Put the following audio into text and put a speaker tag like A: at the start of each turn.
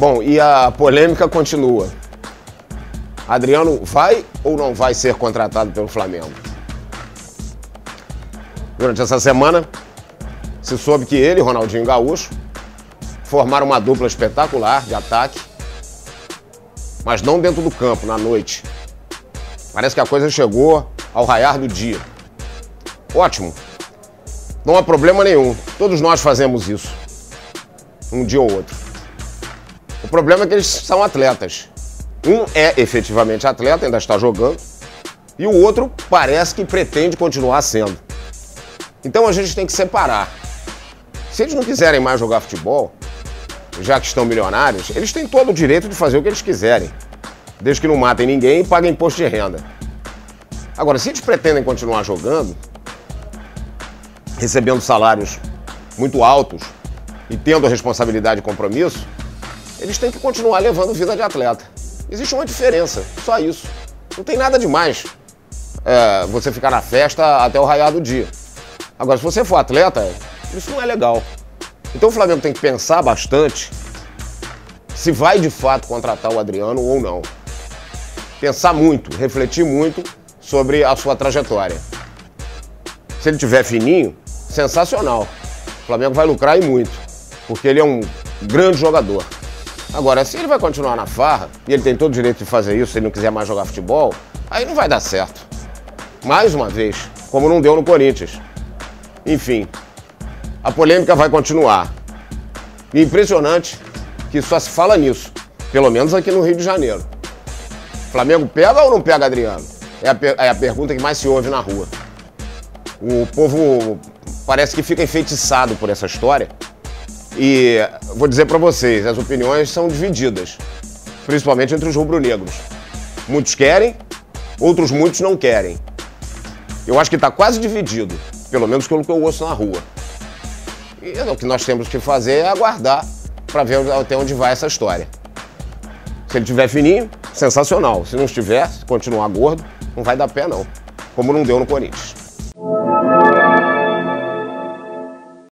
A: Bom, e a polêmica continua. Adriano vai ou não vai ser contratado pelo Flamengo? Durante essa semana, se soube que ele Ronaldinho Gaúcho formaram uma dupla espetacular de ataque, mas não dentro do campo, na noite. Parece que a coisa chegou ao raiar do dia. Ótimo. Não há problema nenhum. Todos nós fazemos isso. Um dia ou outro. O problema é que eles são atletas. Um é efetivamente atleta, ainda está jogando, e o outro parece que pretende continuar sendo. Então a gente tem que separar. Se eles não quiserem mais jogar futebol, já que estão milionários, eles têm todo o direito de fazer o que eles quiserem, desde que não matem ninguém e paguem imposto de renda. Agora, se eles pretendem continuar jogando, recebendo salários muito altos e tendo responsabilidade e compromisso, eles têm que continuar levando vida de atleta. Existe uma diferença, só isso. Não tem nada demais é, você ficar na festa até o raiar do dia. Agora, se você for atleta, isso não é legal. Então o Flamengo tem que pensar bastante se vai de fato contratar o Adriano ou não. Pensar muito, refletir muito sobre a sua trajetória. Se ele tiver fininho, sensacional. O Flamengo vai lucrar e muito, porque ele é um grande jogador. Agora, se ele vai continuar na farra, e ele tem todo o direito de fazer isso se ele não quiser mais jogar futebol, aí não vai dar certo. Mais uma vez, como não deu no Corinthians. Enfim, a polêmica vai continuar. E impressionante que só se fala nisso, pelo menos aqui no Rio de Janeiro. Flamengo pega ou não pega Adriano? É a, é a pergunta que mais se ouve na rua. O povo parece que fica enfeitiçado por essa história e vou dizer para vocês, as opiniões são divididas, principalmente entre os rubro-negros. Muitos querem, outros muitos não querem. Eu acho que está quase dividido, pelo menos pelo que eu ouço na rua. E o que nós temos que fazer é aguardar para ver até onde vai essa história. Se ele tiver fininho, sensacional. Se não estiver, se continuar gordo, não vai dar pé não. Como não deu no Corinthians.